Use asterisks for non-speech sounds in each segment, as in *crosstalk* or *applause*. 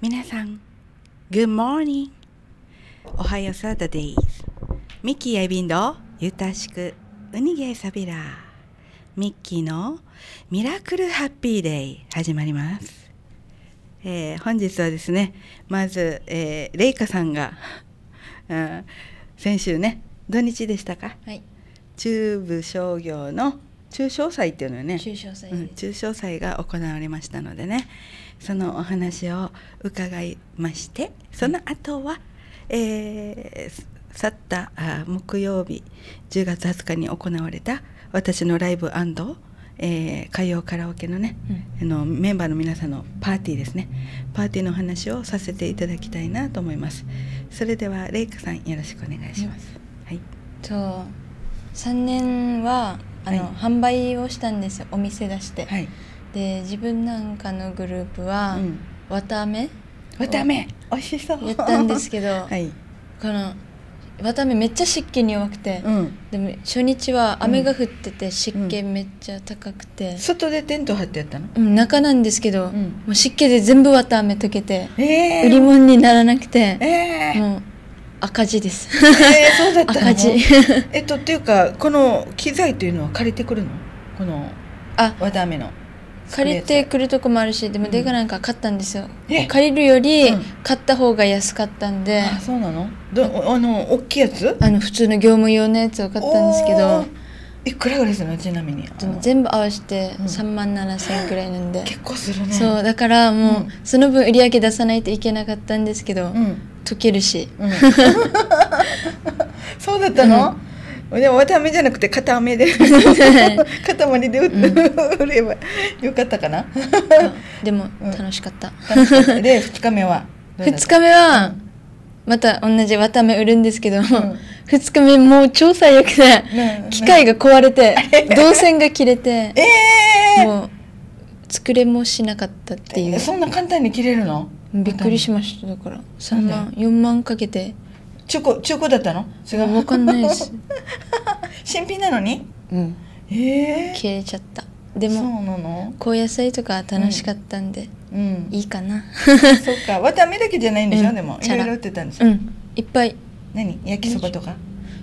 皆さん、Good morning! おはようサダデイズ。ミッキーエビンド、ゆたしく、ウニゲーサビラ。ミッキーのミラクルハッピーデイ始まります。えー、本日はですね、まず、えー、レイカさんが、*laughs* うん、先週ね、土日でしたか、はい、中部商業の中小祭っていうのよね。中小祭。うん。中小祭が行われましたのでね。そのお話を伺いましてその後は、えー去ったあ木曜日10月20日に行われた私のライブえー歌謡カラオケのね、あのメンバーの皆さんのパーティーですね。パーティーのお話をさせていただきたいなと思います。それではレイカさんよろしくお願いします、はいと三年はあの、はい販売をしたんですよ。お店出して。はい。で自分なんかのグループは、うん。わたあめわたあめ。美味しそう。やったんですけど、*laughs* はい。このわたあめめっちゃ湿気に弱くて、うん。でも初日は雨が降ってて湿気めっちゃ高くて、外でテント張ってやったの？うん中なんですけど、うん。もう湿気で全部わたあめ溶けて、え売り物にならなくて、えー。もう赤字です。えーそうだったの？赤字。*laughs* えっとっていうかこの機材というのは借りてくるの？このあわたあめの。借りてくるとこもあるしでもデカなんか買ったんですよ、え？借りるよりうん。買った方が安かったんで、あそうなの？どあの大きいやつ？あの普通の業務用のやつを買ったんですけおどーいくらぐらいするの？ちなみに。全部合わせてうん。3万7千円くらいなんで、結構するね。そうだからもう、うん。その分売り上げ出さないといけなかったんですけど、うん、溶けるし。うん、*laughs* そうだったの、でもわたあめじゃなくて片飴で。*laughs* 塊で売,、売ればよかったかな？でもうん楽しかった、った。で2日目は？どうだった？2日目はまた同じ綿目売るんですけど、2日目もう超最悪で、ね機械が壊れて導線が切れてええもう作れもしなかったっていう、そんな簡単に切れるの？びっくりしましただから。3なん万4万かけて。中古中古だったの？違う分かんないです、*laughs* 新品なのに？うん、ええ切れちゃった。でも高野菜とか楽しかったんで、うん。いいかな。そっか。わたあめだけじゃないんでしょ、うん。でもいろいろ売ってたんでしょ、うん。いっぱい何？焼きそばとか？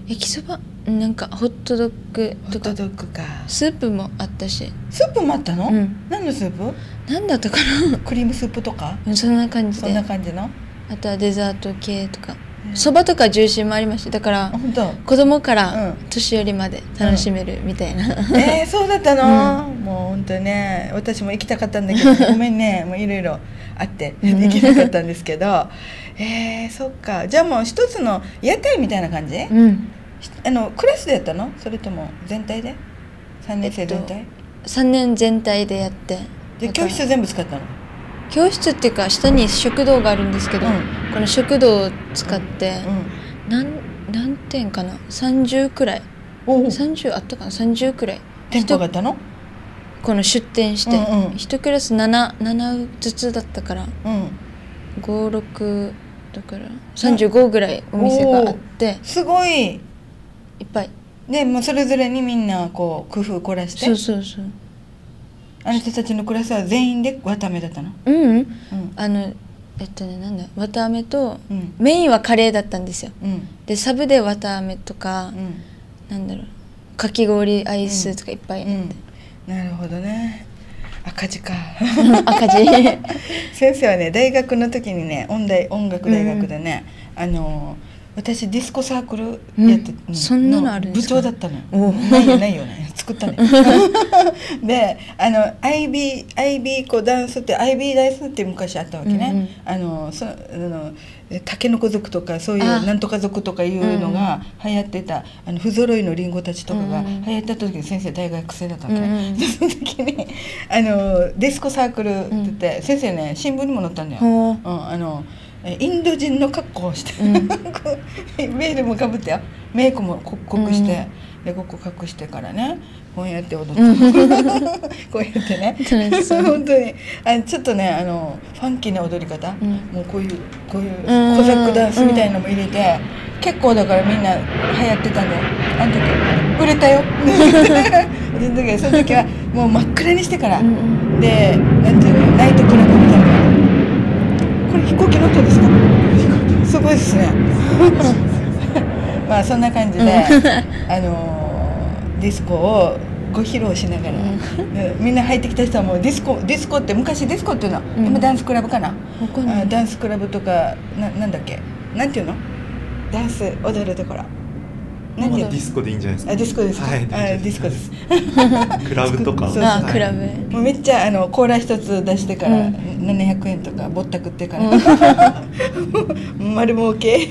焼きそば？なんかホットドッグホッとかトドッグか。スープもあったし。スープもあったの、うん。何のスープ？なんだったかクリームスープとか？なそんな感じそんなで感じの？あとはデザート系とか。うん。そばとかジューシーもありました。だから子供かうん。ら年寄りまで楽しめるみたいな、えー、そうだったの、もう本当にね私も行きたかったんだけど。ごめんね。もういろいろあってうん行けなかったんですけどえー、そっか。じゃあもう一つの屋台みたいな感じ、うん。あのクラスでやったの？それとも全体で？3年生全体、3年全体でやって。で教室全部使ったの？教室っていうか下に食堂があるんですけど、うん。この食堂を使って、うん。なん何点かな？30くらい。おお30あったかな？30くらい。店舗があったの？この出店して、うんうん。一クラス 7, 7ずつだったからうん。56だから35ぐらいお店があってすごい。いっぱい。でもうそれぞれにみんなこう工夫凝らして。そうそうそう。あの人たちのクラスは全員でわたあめだったの？うん、うん、うんあのえっとねなんだわたあめと、うん。メインはカレーだったんですよ。うん。でサブでわたあめとか、うん。なんだろうかき氷アイスとかいっぱいあって、うん。なるほどね赤字か。*laughs* 赤字。*laughs* 先生はね大学の時にね音大音楽大学でね、あの私ディスコサークルやって、うん。そんなのあるんですか？部長だったの。ないよないよね作ったね *laughs* であの IB, IB こうダンスって IB ダンスって昔あったわけね、うんうん。あのそあのタケノコ族とかそういうあ。なんとか族とかいうのが流行ってた、あの不揃いのリンゴたちとかがうんうん。流行った時に先生大学生だったわけね、うん *laughs* その時にあのディスコサークルって言って、先生ね新聞にも載ったんだよ、ほう。うん、あのえインド人の格好をして、うん。*laughs* メールもかぶってよ。メイクもこ濃くして、でここ隠してからねこうやって踊って、こうやってね。本当に。あちょっとねあのファンキーな踊り方、うん。もうこういうこういううん。コザックダンスみたいのも入れて、結構だからみんな流行ってたんであの時。売れたよ。その時その時はもう真っ暗にしてから、うんでなんていうのナイトクラブみたいなこれ飛行機の音ですか？すごいですねまあそんな感じで、*laughs* あのディスコをご披露しながら、でみんな入ってきた人はもうディスコディスコって昔ディスコっていうのは、うん。今ダンスクラブかな？わかダンスクラブとかななんだっけ？なんていうの？ダンス踊るところ。なんていうの？ディスコでいいんじゃないですか？あディスコですか、はいあディスコです。*laughs* クラブとかそうそうあはいクラブ。もうめっちゃあのコーラ一つ出してからうん。700円とかぼったくってから、丸儲け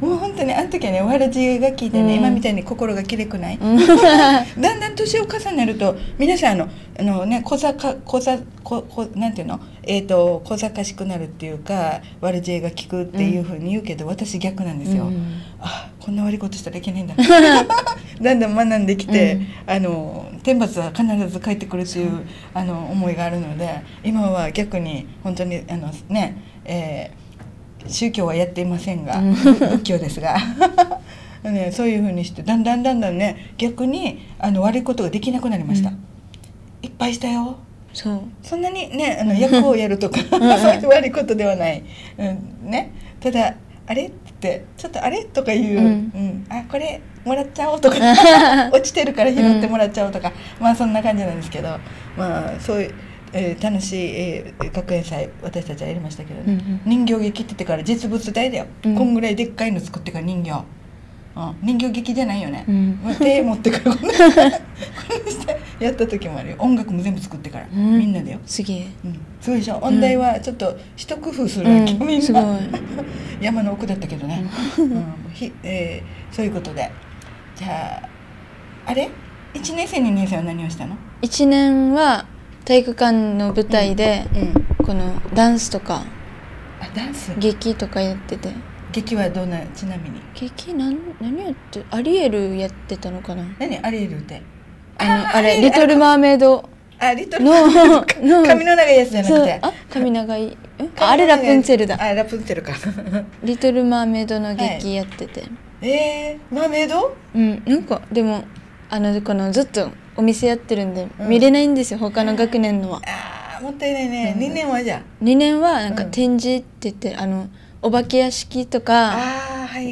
もう本当にあの時はねお話が聞いてね、うん。今みたいに心がきれくない、うん。*laughs* だんだん年を重ねると皆さんあのあのね小ざか小ざここなんていうの？えっ、と小賢しくなるっていうか悪知恵が効くっていうふうに言うけど、私逆なんですよ、うん。あこんな悪いことしたらいけないんだ。*laughs* だんだん学んできて、うん。あの天罰は必ず返ってくるという。あの思いがあるので今は逆に本当にあのね、えー宗教はやっていませんが、うん。仏教ですが、*laughs* ね、そういうふうにしてだんだんだんだんね逆にあの悪いことができなくなりました、うん。いっぱいしたよ。そう。そんなにねあの役をやるとか *laughs* *laughs* そういう悪いことではない、うん、ね。ただあれ？ってちょっとあれ？とかいう、うん。うん。あこれもらっちゃおうとか落ちてるから拾ってもらっちゃおうとか、まあそんな感じなんですけど。まあそういう、えー楽しい、えー学園祭私たちはやりましたけどね、うん人形劇って言ってから実物大だよ、うん。こんぐらいでっかいの作ってから人形、うん、人形劇じゃないよね、うん。手持ってからこんなしてやった時もあるよ。音楽も全部作ってから、うん。みんなでよ。すげえ。うん、すごいでしょ？音大はちょっと一工夫するわけ、うん。みんな。すごい。*laughs* 山の奥だったけどね、うん。ひえーそういうことで。じゃああれ？1年生2年生は何をしたの？1年は体育館の舞台で、うん。このダンスとかあダンス？劇とかやってて。劇はどんな？ちなみに。劇なん何やってアリエルやってたのかな？何？アリエルって？あのあれ「アリトル・マーメイド。あリトルのの *laughs* 髪の長いやつじゃ」なくて？あ髪長い。ん *laughs* ああれラプンツェルだ。あラプンツェルか「*laughs* リトル・マーメイド」の劇やってて、えー、マーメイド？うんなんかでもあのこのずっとお店やってるんでうん。見れないんですよ、他の学年のは。あーもったいないね、うん。2年はじゃ2年はなんかうん。展示って言って、あのお化け屋敷とあか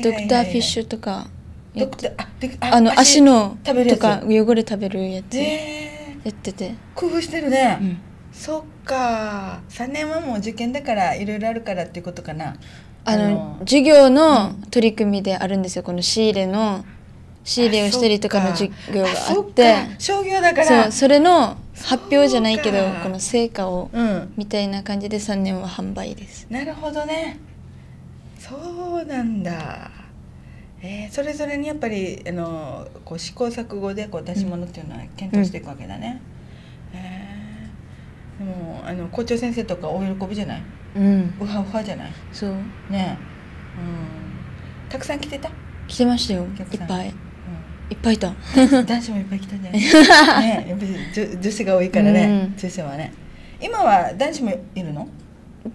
ドクターフィッシュとかやドクってターあの足の食べるやつ。とか汚れ食べるやつやえ。ーってて、工夫してるね、うん。そっか。3年はもう受験だからいろいろあるからっていうことかな。あの。授業の取り組みであるんですよこの仕入れの仕入れをしたりとかの授業があそっってか。商業だから。そうそれの発表じゃないけどこの成果をうん。みたいな感じで3年は販売です。なるほどね。そうなんだ。えーそれぞれにやっぱりあのこう試行錯誤でこう出し物っていうのは検討していくわけだね、えーでもあの校長先生とかお喜びじゃない？うん。ウハウハじゃない？そう。ねえ。うん。たくさん来てた、来てましたよ。いっぱい。うんいっぱいいた。男子もいっぱい来たんじゃないね *laughs* やっぱり女女子が多いからね、うん。中小はね。今は男子もいるの？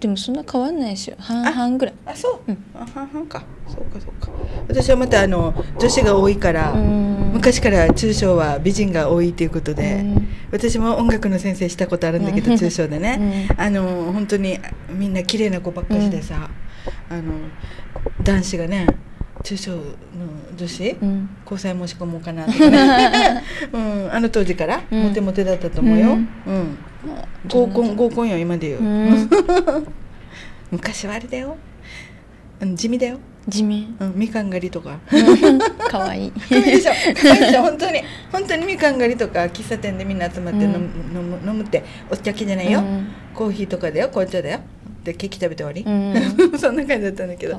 でもそんな変わんないですよ。半々ぐらい。あそう、うん。あ半々か。そうかそうか。私はまたあの女子が多いから、うん。昔から中小は美人が多いということで、うん。私も音楽の先生したことあるんだけど、うん。中小でね、*laughs* うん。あの本当にみんな綺麗な子ばっかしでさ、あの男子がね中小の女子、うん。交際申し込もうかなとかね、*laughs* うん、あの当時からうん。モテモテだったと思うよ、ううん。ん合コン合コンよ今で言う、うん。*laughs* 昔はあれだよ。地味だよ、地味。うん、みかん狩りとか。かわいい。*laughs* 可愛いでしょ。可愛いでしょ。本当に。本当にみかん狩りとか喫茶店でみんな集まって飲む,、飲む飲むってお酒じゃないよ、うん。コーヒーとかだよ紅茶だよでケーキ食べて終わり、う *laughs* そんな感じだったんだけど。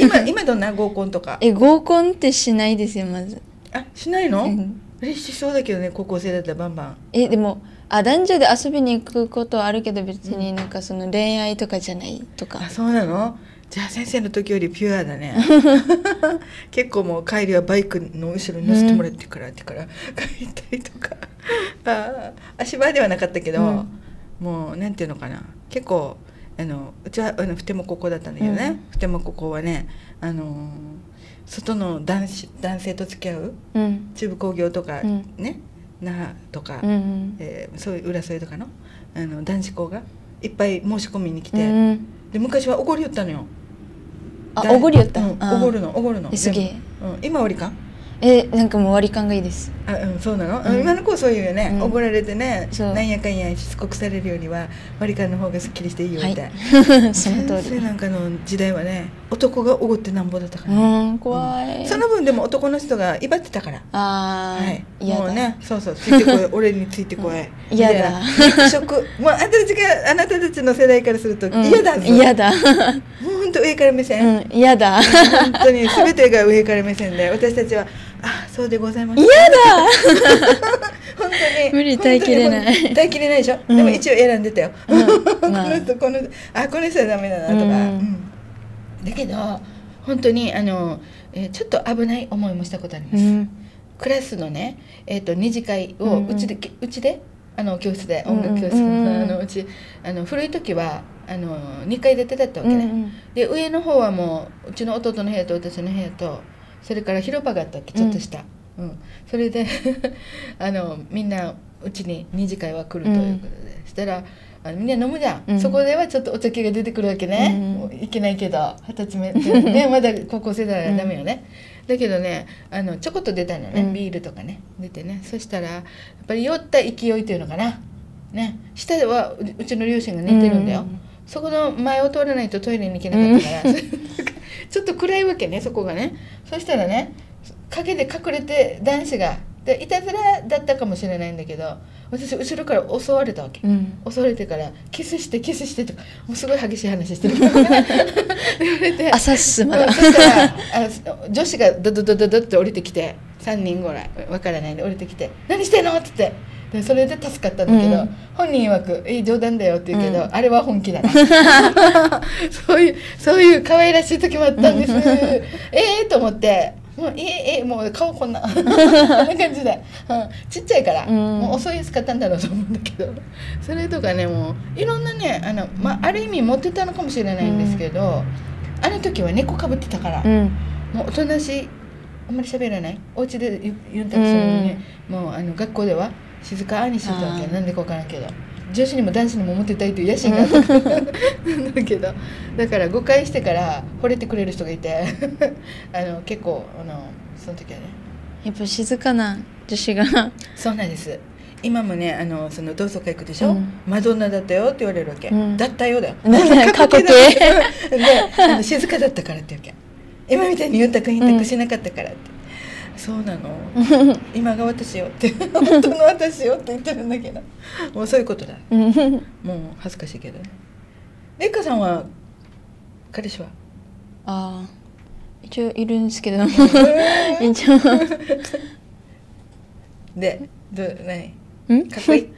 今今どんな合コンとか？*laughs* え合コンってしないですよまず。あしないの、うん。えしそうだけどね高校生だったらバンバン。えでもあ男女で遊びに行くことはあるけど別になんかその恋愛とかじゃないとか。あそうなの？じゃあ先生の時よりピュアだね。*laughs* 結構もう帰りはバイクの後ろに乗せてもらってからってから帰ったりとか。あー足場ではなかったけど、うん。もうなんていうのかな。結構あのうちはあの普天間高校だったんだけどね、うん。普天間高校はねあのー外の男子男性と付き合ううん。中部工業とかうん。ね、那覇とか、うんうん。えーそういう浦添とかのあの男子校がいっぱい申し込みに来うて、ん。で昔はおごりよったのよ。あおごりよった。おごるのおごるの。今割り勘えなんかもう割り勘がいいです。あうんそうなの、うん。今の子はそういうよね、うん。おごられてねそう。なんやかんやしつこくされるよりは割り勘の方がすっきりしていいよはいって、*laughs* その通り。なんかの時代はね男がおごってなんぼだったから、うねん怖い。その分でも男の人が威張ってたから。あはい、もうねそうそうついてこい。*laughs* 俺についてこい、うん嫌だ。肉食。もうあなたたちがあなたたちの世代からするとうん。嫌だぞ、嫌だ。もう本当上から目線、うん嫌だ。本当に全てが上から目線で私たちはあそうでございます。嫌だ。本当に。無理耐えきれない。耐えきれないでしょ、うん。でも一応選んでたよ、うん。こまあ。*laughs* の人このあこの人はダメだなとか、うん。うん。だけど本当にあの、えーちょっと危ない思いもしたことあります、うん。クラスのね、えー、と二次会をうちで、うちで？あの教室で音楽教室、うんうん。うんあのうちあの古い時はあの2階建てだったわけね、で上の方はもううちの弟の部屋と私の部屋とそれから広場があったわけちょっとした、うん。それで *laughs* あのみんなうちに二次会は来るということで、したらあのみんな飲むじゃん、うん。そこではちょっとお酒が出てくるわけね、うん。いけないけど二十歳目ね *laughs* まだ高校生だからダメよね、だけどねあのちょこっと出たのね、うん。ビールとかね。出てね。そしたらやっぱり酔った勢いというのかな。ね。下はううちの両親が寝てるんだよ、うん。そこの前を通らないとトイレに行けなかったから、*laughs* ちょっと暗いわけねそこがね。そしたらね陰で隠れて男子がでいたずらだったかもしれないんだけど私後ろから襲われたわけ、うん。襲われてからキスしてキスしてとかもうすごい激しい話してる。言われて朝っすまだうんそしたらあ女子がドドドドドって降りてきて3人ぐらいわからないで降りてきて「何してんの?」って言ってでそれで助かったんだけど、うん。本人曰く「え冗談だよ」って言うけど、うん。あれは本気だな *laughs* そういうそういう可愛らしい時もあったんです *laughs* ええと思って。もうえええもう顔こんな *laughs* こんな感じで、うん、ちっちゃいから、うん。もう遅いやすかったんだろうと思うんだけど。それとかねもういろんなねあの、まあ、ある意味持ってたのかもしれないんですけど、あの時は猫かぶってたから、うん。もうおとなしいあんまり喋らない。お家で言言うんだけど、それをねもうあの学校では静かにしてたわけ。なんでか分からんけど。女子にも男子にもモテたいという野心があった。*laughs* だけど。だから誤解してから惚れてくれる人がいて。*laughs* あの結構あのその時はね。やっぱ静かな女子が。そうなんです。今もねあのその同窓会行くでしょ、うん。マドンナだったよって言われるわけ、うん。だったよだよ。*laughs* 過去形。で静かだったからって言うわけ。今みたいに言ったく変たくしなかったからって、そうなの？*laughs* 今が私よって。*laughs* 本当の私よって言ってるんだけど。もうそういうことだ。うん。もう恥ずかしいけどね。レイカさんは彼氏は？ああ一応いるんですけど。えー。*laughs* 一応。でどう何？ん？かっこいい？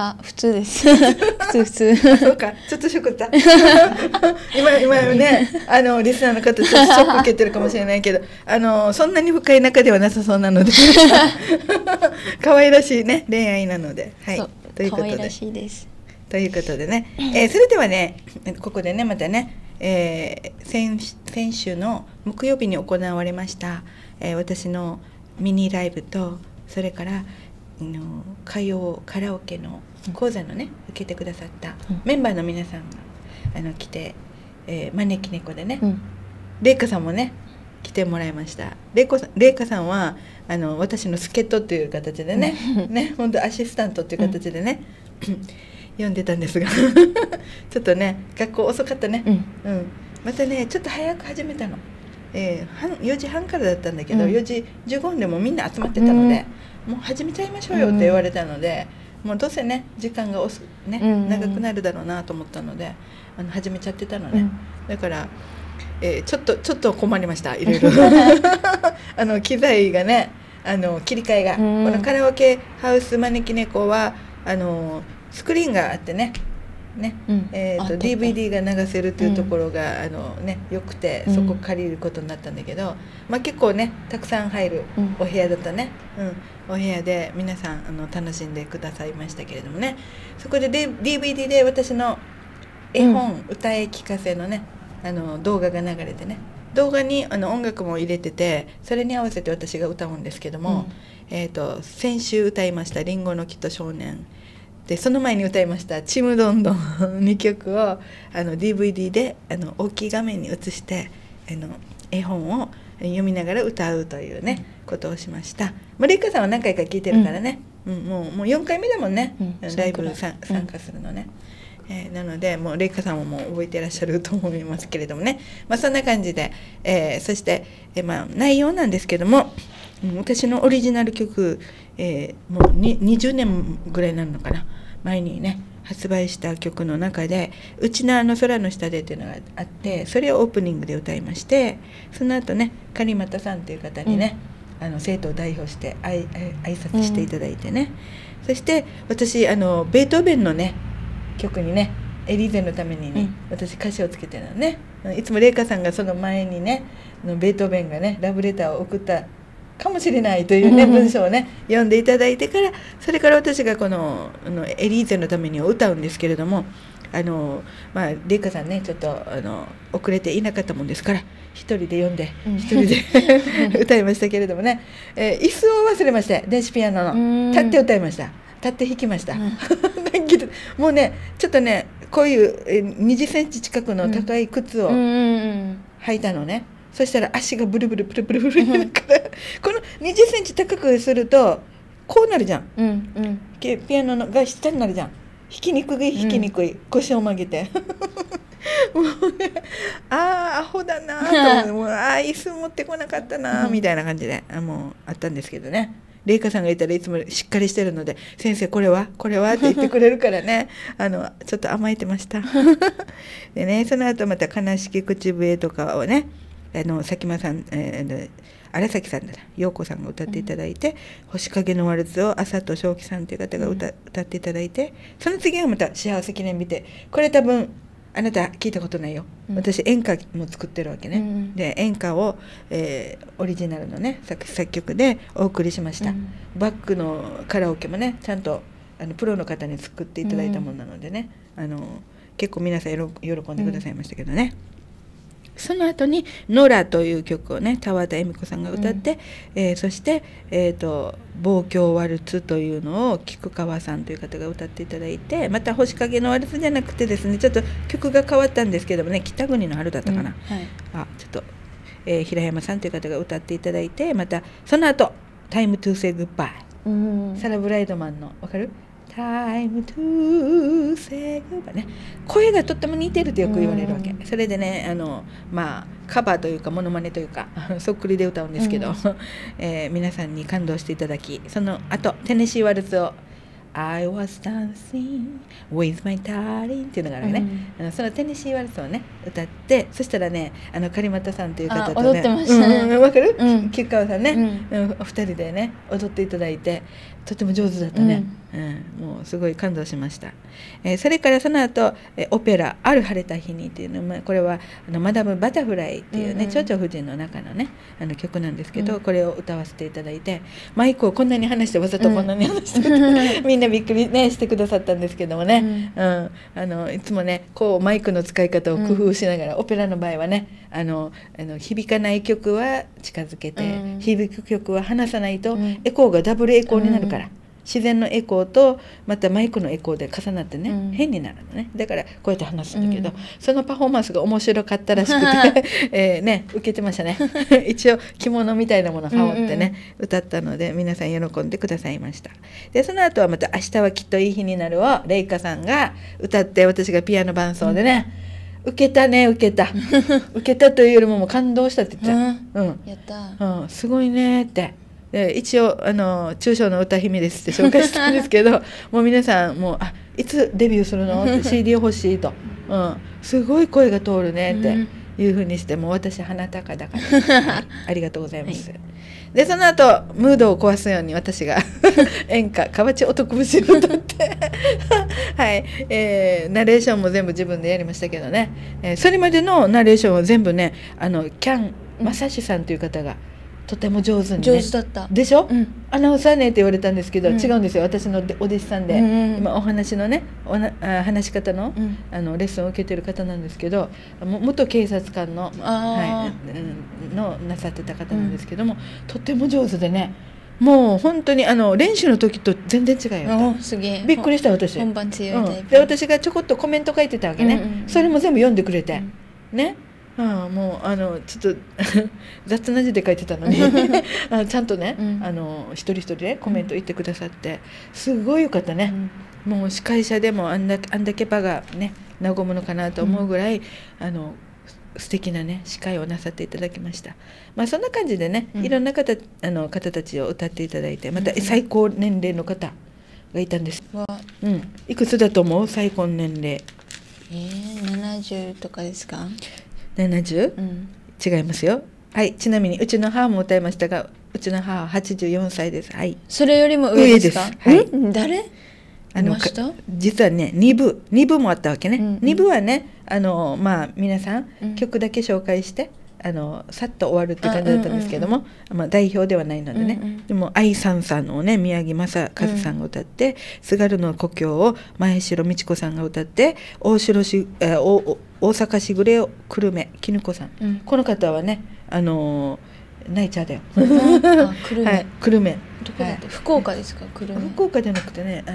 あ普通です *laughs* 普通普通そうか、ちょっとショックだ。*laughs* 今、今ね、あの、リスナーの方、ちょっとショック受けてるかもしれないけど、あの、そんなに深い仲ではなさそうなので。*laughs* 可愛らしいね、恋愛なので。はい。ということで可愛ら。しいですということでね、えーそれではね、ここでね、またね、えー先先週の木曜日に行われました、えー私のミニライブと、それから、あの歌謡カラオケの講座のね、受けてくださったうん。メンバーの皆さんがあの来て、えー招き猫でね、うん。レイカさんもね来てもらいました。レイコさんレイカさんはあの私の助っ人という形でねね本当アシスタントという形でね、読んでたんですが *laughs* ちょっとね学校遅かったね、うん。うん、またねちょっと早く始めたの、えー半4時半からだったんだけど、うん。4時15分でもみんな集まってたので、もう始めちゃいましょうよって言われたので、もうどうせね時間が遅ね、うん長くなるだろうなと思ったのであの始めちゃってたのね、うん。だから、えーちょっとちょっと困りましたいろいろ。*laughs* *laughs* あの機材がねあの切り替えが、うん。このカラオケハウス招き猫はあのスクリーンがあってねねうん。えー、と DVD が流せるっていうところが、あのね良くてうん。そこ借りることになったんだけど、まあ、結構ねたくさん入るうん。お部屋だったね、うん、お部屋で皆さんあの楽しんでくださいましたけれどもね。そこで D- DVD で私の絵本、歌い聞かせのねあの動画が流れてね。動画にあの音楽も入れててそれに合わせて私が歌うんですけども、えー、と先週歌いました「りんごの木と少年」でその前に歌いました「ちむどんどん」*laughs* 2曲をあの DVD であの大きい画面に映してあの絵本を読みながら歌うというね、ことをしました。まあ、レイカさんは何回か聞いてるからね、うん。もうもう4回目だもんね、うん。ライブ参加するのね。えーなのでもうレイカさんももう覚えてらっしゃると思いますけれどもね、まあ、そんな感じで、えーそして、えーまあ、内容なんですけどもうん私のオリジナル曲、えーもうに20年ぐらいになるのかな。前にね発売した曲の中で「うちのあの空の下で」っていうのがあってそれをオープニングで歌いましてその後ね狩俣さんという方にね、あの生徒を代表してあい挨拶していただいてね、そして私あのベートーベンのね曲にねエリーゼのためにね、うん。私歌詞をつけてるのね。いつも麗華さんがその前にねベートーベンがねラブレターを送ったかもしれないというねうん文章をね読んでいただいてからそれから私がこのあのエリーゼのためにを歌うんですけれどもあのまあ麗華さんねちょっとあの遅れていなかったもんですから一人で読んでうん。一人で *laughs* 歌いましたけれどもね、えー椅子を忘れまして電子ピアノうん。の立って歌いました。立って弾きました、うん。*laughs* もうねちょっとねこういうえー20センチ近くの高い靴をうんうん。履いたのね、そしたら足がブルブルプルプルプルになるからこの20センチ高くするとこうなるじゃん。うんうん。けピアノのが下になるじゃん。弾きにくい弾きにくい、腰を曲げて。*laughs* もうねああアホだなーと思う。*laughs* ああ椅子持ってこなかったなーみたいな感じで。あもうあったんですけどね。麗華さんがいたらいつもしっかりしてるので「先生これは？これは?」って言ってくれるからね。*laughs* あのちょっと甘えてました。でねその後また「悲しき口笛」とかをねあの佐喜眞さん、えー荒崎さんだな陽子さんが歌っていただいて「星影のワルツ」を朝と正気さんという方が歌,、歌っていただいてその次がまた「幸せ記念日」でこれ多分あなた聞いたことないよ、うん。私演歌も作ってるわけね、うんで演歌を、えーオリジナルのね作作曲でお送りしました、うん。バックのカラオケもねちゃんとあのプロの方に作っていただいたものなのでね、あの結構皆さん喜んでくださいましたけどね、その後に「ノラ」という曲をね田和田恵美子さんが歌って、えーそして「えー、と望郷ワルツ」というのを菊川さんという方が歌っていただいてまた「星影のワルツ」じゃなくてですねちょっと曲が変わったんですけどもね北国の春だったかな、うん。はい。あちょっと、えー平山さんという方が歌っていただいてまたその後タイムトゥーセイグッバイ」うん。サラ・ブライドマンのわかる？Time to say goodbye ね。声がとっても似てるってよく言われるわけ、うん。それでねあのまあカバーというかモノマネというかそっくりで歌うんですけど、うん。*laughs* えー皆さんに感動していただきその後テネシー・ワルツを I was dancing with my darling っていうのがあるね、あのそのテネシー・ワルツをね歌ってそしたらねあの狩俣さんという方とねあ踊ってましたね。うんうんわかる、うん。吉川さんね、ううんお二人でね踊っていただいてとても上手だったね、うんもうすごい感動しました、えーそれからその後、えーオペラ「ある晴れた日に」っていうのまあこれはあのマダム・バタフライっていうね、うんうん。蝶々夫人の中のねあの曲なんですけど、うん。これを歌わせていただいてマイクをこんなに話してわざとこんなに話して、みんなびっくりねしてくださったんですけどもね、うん。あのいつもねこうマイクの使い方を工夫しながら、オペラの場合はねあのあの響かない曲は近づけて、うん。響く曲は離さないと、うん。エコーがダブルエコーになるから、うん自然のエコーとまたマイクのエコーで重なってね、うん。変になるのね。だからこうやって話すんだけど、うん。そのパフォーマンスが面白かったらしくて、*laughs* えーね受けてましたね。*laughs* 一応着物みたいなものを羽織ってね、歌ったので皆さん喜んでくださいました。でその後はまた「明日はきっといい日になる」をレイカさんが歌って私がピアノ伴奏でね、受けたね受けた。*laughs* 受けたというよりももう感動したって言ってた、う。ん。やった。うん、すごいねってで一応あの中小の歌姫ですって紹介したんですけど *laughs* もう皆さんもうあいつデビューするの？って *laughs* CD 欲しいと、うん、すごい声が通るねっていうふうにしてもう私鼻高だから、*laughs* はい。ありがとうございます、でその後ムードを壊すように私が演歌河内男節を歌って。はい、えーナレーションも全部自分でやりましたけどね、えーそれまでのナレーションを全部ねあのキャン正志さんという方がとても上手にね。上手だった。でしょ、うん。アナウンサーねって言われたんですけど、うん。違うんですよ。私のでお弟子さんで、うんうん今お話のねおなあ話し方の,、うん。あのレッスンを受けてる方なんですけども元警察官の,、あはい、うんのなさってた方なんですけども、とても上手でねもう本当にあの練習の時と全然違うよ。おすげえ。びっくりした私、本番強いうん、プ、で私がちょこっとコメント書いてたわけね、うんうんうん。それも全部読んでくれて、うん。ねああもうあのちょっと *laughs* 雑な字で書いてたのに *laughs* あちゃんとね、うん。あの一人一人でコメント言ってくださってすごいよかったね、もう司会者でもあんだあんだけ場がね和むのかなと思うぐらい、あの素敵なね司会をなさっていただきました。まあそんな感じでね、うん。いろんな方あの方たちを歌っていただいてまたうん。最高年齢の方がいたんです。はうん。いくつだと思う？最高年齢。えー、70とかですか？70? うん。違いますよ。はいちなみにうちの母も歌いましたがうちの母は84歳です。はい。それよりも上ですか？はい。ん誰？あの実はね2部2部もあったわけね、うんうん。2部はねあのまあ皆さん、うん。曲だけ紹介してあのさっと終わるって感じだったんですけども、まあ、代表ではないのでね、うんうんでも愛さんさんをね宮城正和さんが歌って「津軽の故郷」を前城美智子さんが歌って大城し、えーおお大阪しぐれを久留米絹子さん、うん。この方はねあのー泣いちゃうだよ。あ久留米、はい、久留米どこだって、はい。福岡ですか？久留米福岡じゃなくてね、あ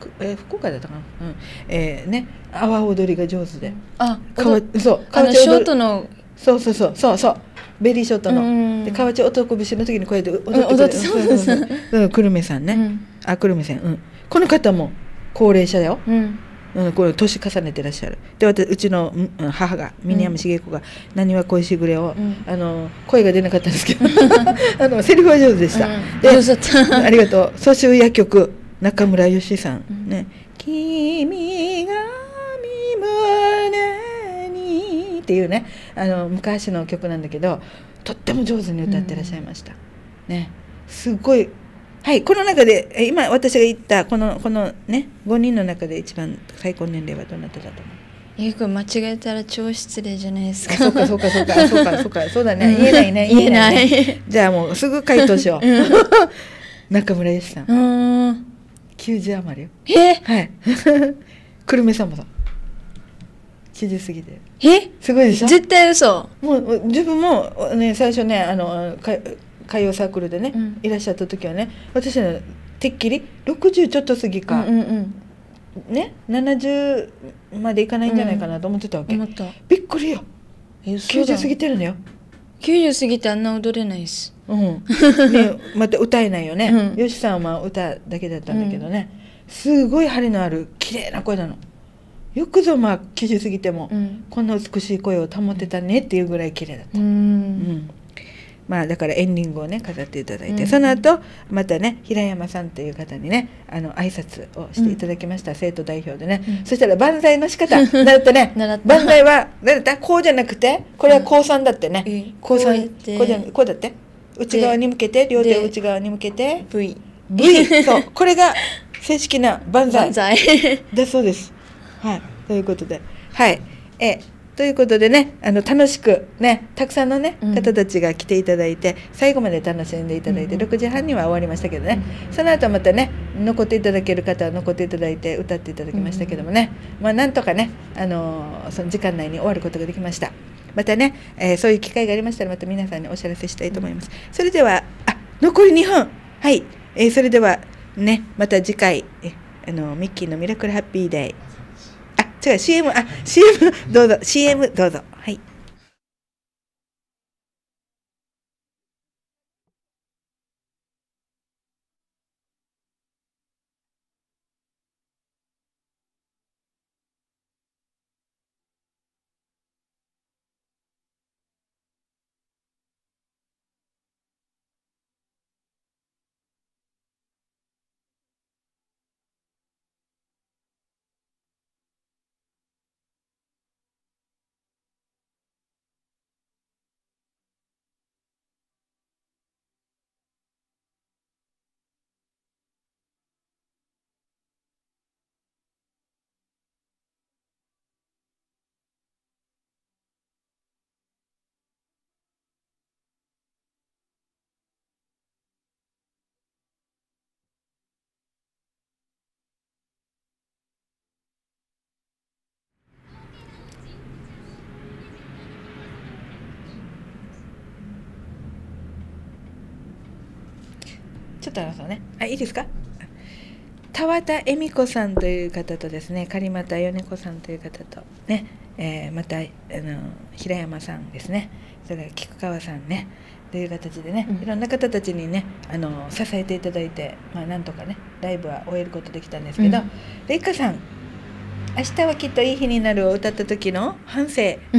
くえー福岡だったかな、うん。えーね、阿波踊りが上手で、あかわそう。あのショ河内踊り。ートの。そうそうそう。そうそう。ベリーショートの、うん。で河内男節の時にこうやって踊ってくれる、うそうそうそううん。久留米さんね、うん。あ久留米さん、うん、この方も高齢者だよ、うんうん、これ年重ねてらっしゃる。で私うちの母が峰山茂子が「なにわ恋しぐれを」うん。あの声が出なかったんですけど *laughs* あのセリフは上手でした、うん。でありがとう。総集薬局中村よしさん、うん。ね「君が身胸に」っていうねあの昔の曲なんだけどとっても上手に歌ってらっしゃいました、ね。すごいはいこの中でえ今私が言ったこのこのね5人の中で一番最高年齢はどなただと思う？えこれ間違えたら超失礼じゃないですかあそうかそうかそうかそうかそうかそうだね言えないね言えないねじゃあもうすぐ回答しよう、うん中村よしさんうーん90余るよえはい。久留米さんもさ。90過ぎて。えすごいでしょ絶対嘘もう自分もね最初ねあのか歌謡サークルでね、うん。いらっしゃった時はね私はてっきり60ちょっと過ぎか、うんうんね70までいかないんじゃないかなと思ってたわけ、思った。びっくりよ。え嘘だ。90過ぎてるのよ。90過ぎてあんな踊れないです。うん、*laughs* ね、また歌えないよね、うん。よしさんは歌だけだったんだけどね、すごい張りのある綺麗な声なの。よくぞまあ90過ぎても、うん。こんな美しい声を保ってたねっていうぐらい綺麗だった、ううんんまあだからエンディングをね飾っていただいて、うんその後またね平山さんという方にねあの挨拶をしていただきました、生徒代表でね、うん。そしたら万歳の仕方。*laughs* 習った。ね万歳は習った？こうじゃなくてこれは高三だってね、うん高三こうじゃこうだって？内側に向けて両手を内側に向けて。V V *laughs* そう。これが正式な万歳。万歳。だそうです。はい、ということで、はい、え、ということでね、あの楽しくね、たくさんのね、うん方たちが来ていただいて、最後まで楽しんでいただいて、うんうん6時半には終わりましたけどね。その後またね、残っていただける方は残っていただいて歌っていただきましたけどもね、まあなんとかね、あのーその時間内に終わることができました。またね、えーそういう機会がありましたらまた皆さんにお知らせしたいと思います。それでは、あ、残り2分。はい、えーそれではね、また次回。えあのミッキーのミラクルハッピーデイ。違う CM あ CM どうぞ CM どうぞはい。ょっとあね。あいいですか？田畑恵美子さんという方とですね狩俣米子さんという方とね、えーまたあの平山さんですね。それから菊川さんね。という形でね、うん。いろんな方たちにねあの支えていただいて、まあ、なんとかねライブは終えることできたんですけど、うん。レイカさん「明日はきっといい日になる」を歌った時の反省。*laughs*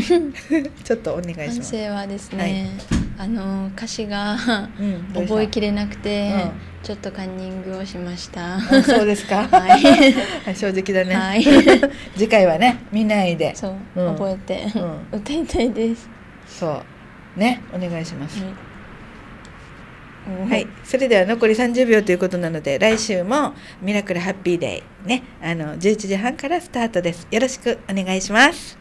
ちょっとお願いし反ます。省はですね、あの歌詞がうん、覚えきれなくて、うんちょっとカンニングをしました。あそうですか。*laughs* はいはい *laughs* 正直だね。はい *laughs* 次回はね見ないで。そう、うん覚えて、う歌いたいです。そうねお願いします。はいはい、それでは残り30秒ということなので来週もミラクルハッピーデイねあの11時半からスタートです。よろしくお願いします。